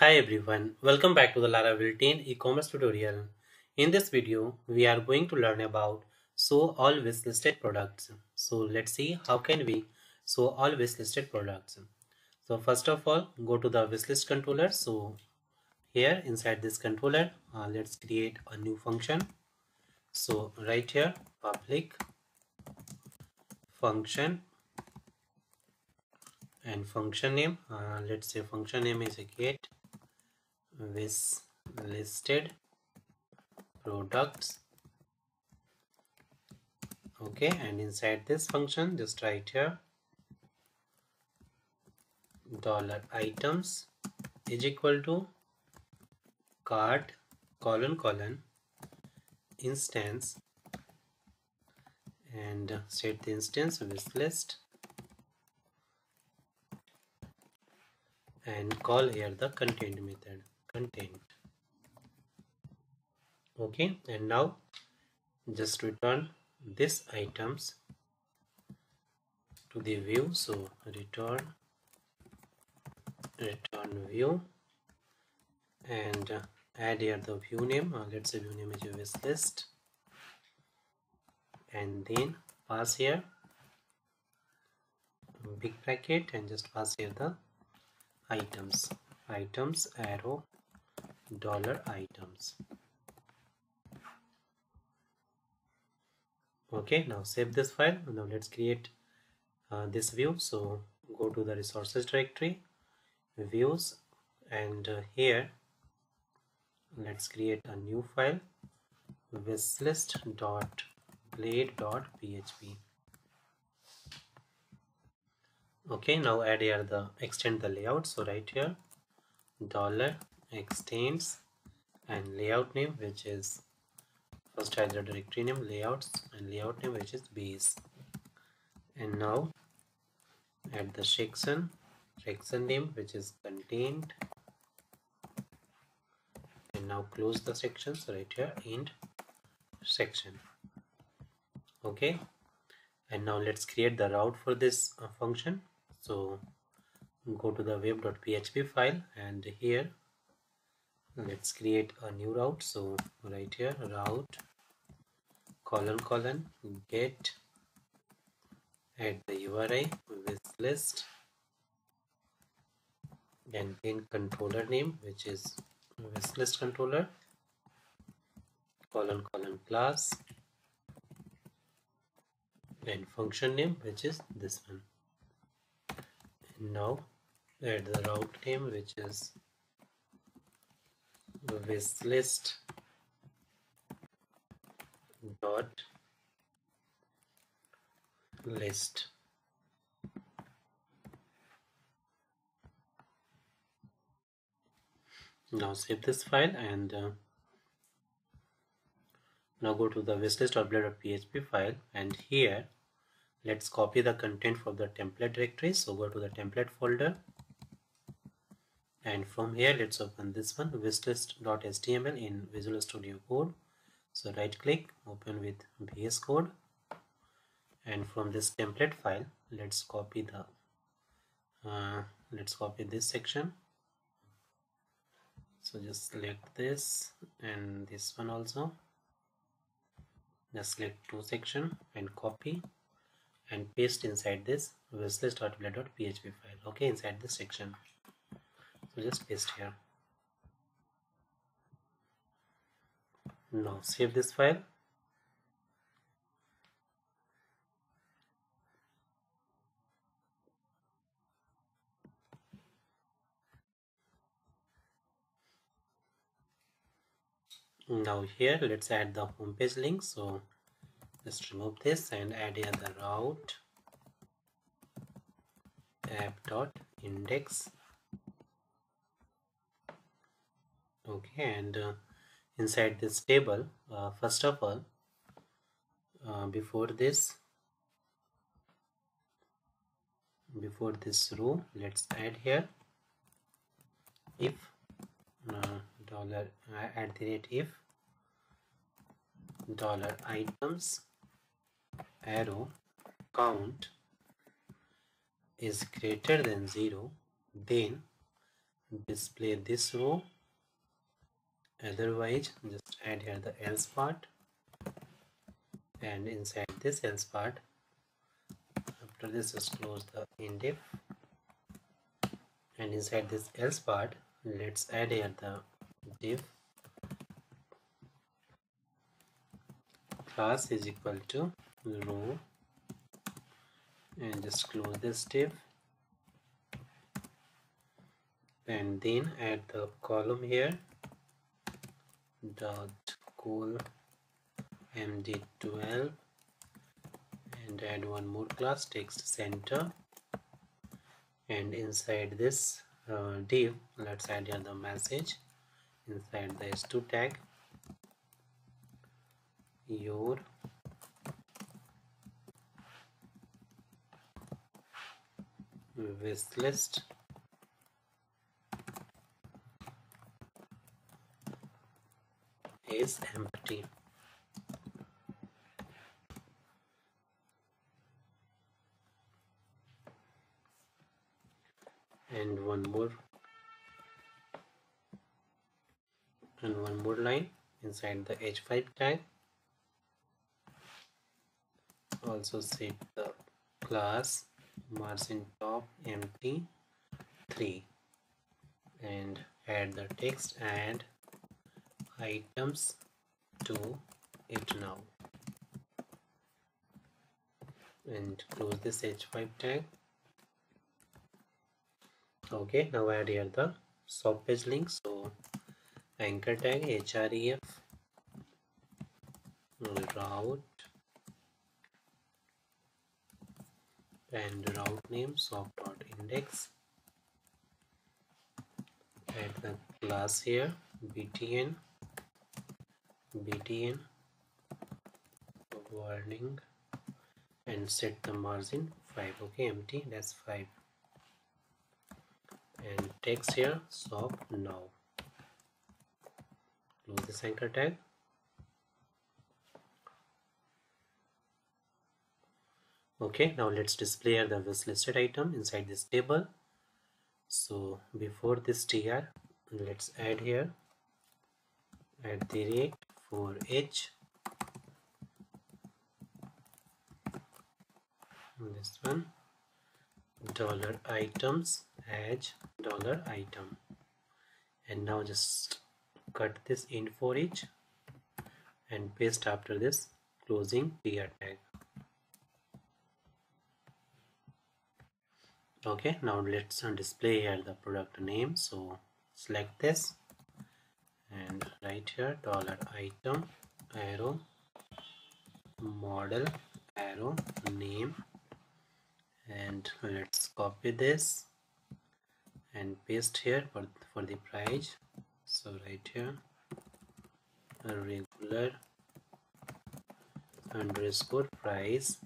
Hi everyone, welcome back to the Laravel 10 e-commerce tutorial. In this video, we are going to learn about show all wishlisted products. So let's see how can we show all wishlisted products. So first of all, go to the wishlist controller. So here inside this controller, uh, let's create a new function. So right here, public function and function name uh, let's say function name is a get with listed products. Okay and inside this function just write here dollar items is equal to cart colon colon instance and set the instance wishlist. And call here the content method content okay and now just return this items to the view. So return return view and uh, add here the view name. Uh, let's say view name is your list. And then pass here big bracket and just pass here the items. Items arrow dollar items. Okay now save this file. Now let's create uh, this view. So go to the resources directory views and uh, here let's create a new file wishlist.blade.php okay now add here the extend the layout. So right here dollar extends and layout name which is first either directory name layouts and layout name which is base. And now add the section section name which is content. And now close the sections right here end section. Okay? And now let's create the route for this uh, function. So go to the web.php file and here let's create a new route. So right here route colon colon get add the URI with list and then controller name which is list controller colon colon class and function name which is this one. And now add the route name which is wishlist dot list. Now save this file and uh, now go to the wishlist.blade.php file and here let's copy the content from the template directory. So go to the template folder and from here let's open this one wishlist.html in Visual Studio Code. So right click open with VS Code. And from this template file let's copy the uh, let's copy this section. So just select this and this one also. Just select two section and copy and paste inside this wishlist.blade.php file. Okay inside this section so just paste here. Now save this file. Now here let's add the home page link. So just remove this and add here the route app dot index okay and uh, inside this table uh, first of all uh, before this before this row let's add here if uh, dollar uh, at the rate if dollar items arrow count is greater than zero then display this row otherwise just add here the else part. And inside this else part after this just close the endif. And inside this else part let's add here the div. Class is equal to row and just close this div. And then add the column here dot col md12 and add one more class text center. And inside this uh, div let's add the message. Inside the h2 tag your wish list is mt. And one more. And one more line inside the h5 tag. Also set the class margin top empty 3 and add the text and items to it now. And close this h5 tag. Okay now add here the shop page link. So anchor tag href route. And route name shop.index add the class here btn btn warning and set the margin 5 okay mt that's 5 and text here shop now. Close this anchor tag. Okay now let's display the listed item inside this table. So before this tr let's add here. At the rate for h. This one dollar items edge dollar item. And now just cut this in for each and paste after this closing tr tag. Okay now let's display here the product name. So select this and right here dollar item arrow model arrow name and let's copy this and paste here for, for the price. So right here regular underscore price.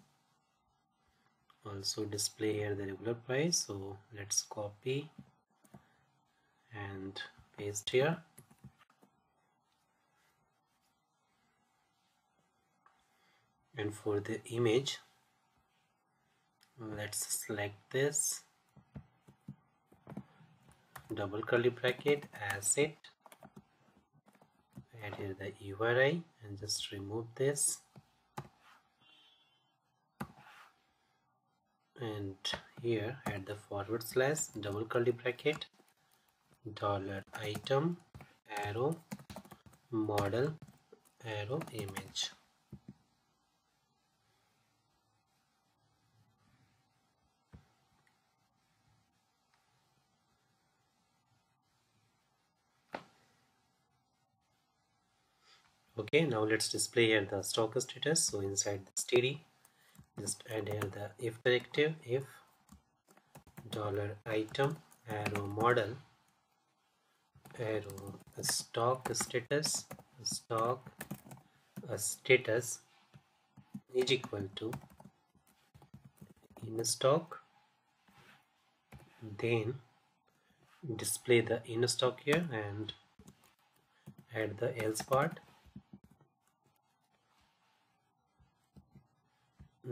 Also display here the regular price. So let's copy and paste here and for the image let's select this double curly bracket asset add here the URI and just remove this. And here add the forward slash double curly bracket dollar item arrow model arrow image okay now let's display here the stock status. So inside the std just add here the if directive if dollar item arrow model arrow stock status stock status is equal to in stock then display the in stock here and add the else part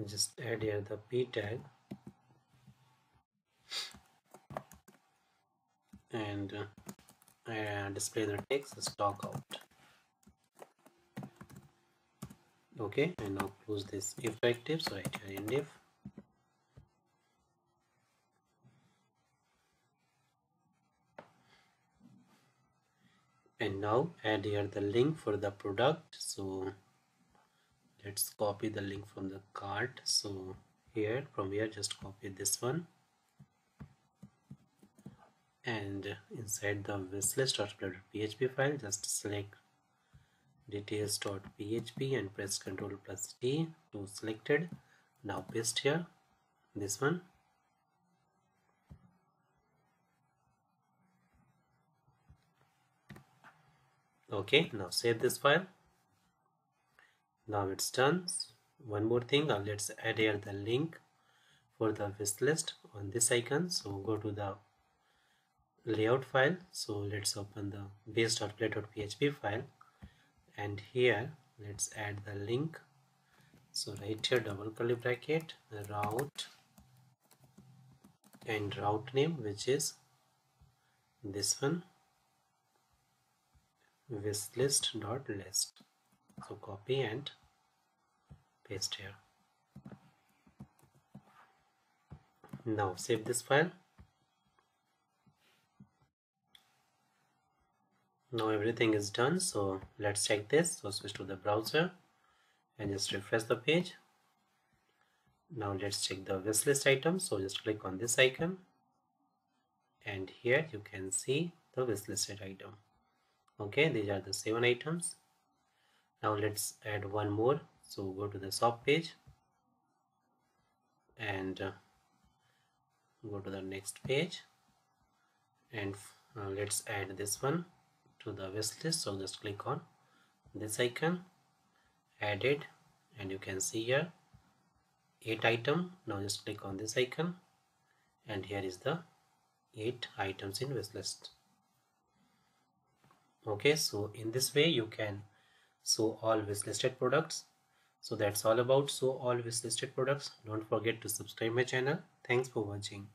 just add here the p tag. And uh, display the text stock out. Okay and now close this if active so write here end if and now add here the link for the product so let's copy the link from the cart. So here from here just copy this one. And inside the wishlist.php file just select details.php and press ctrl plus t to selected. Now paste here this one. Okay now save this file now it's done. One more thing uh, let's add here the link for the wish list on this icon. So go to the layout file. So let's open the base.blade.php file. And here let's add the link. So right here double curly bracket route and route name which is this one list dot list so copy and paste here. Now save this file. Now everything is done. So let's check this. So switch to the browser and just refresh the page. Now let's check the wishlist item. So just click on this icon. And here you can see the wishlisted item. Okay these are the seven items now let's add one more. So go to the shop page and uh, go to the next page. And uh, let's add this one to the wish list. So just click on this icon add it and you can see here eight item. Now just click on this icon and here is the eight items in wish list. Okay so in this way you can show all wishlisted products. So that's all about so all wishlisted products. Don't forget to subscribe my channel. Thanks for watching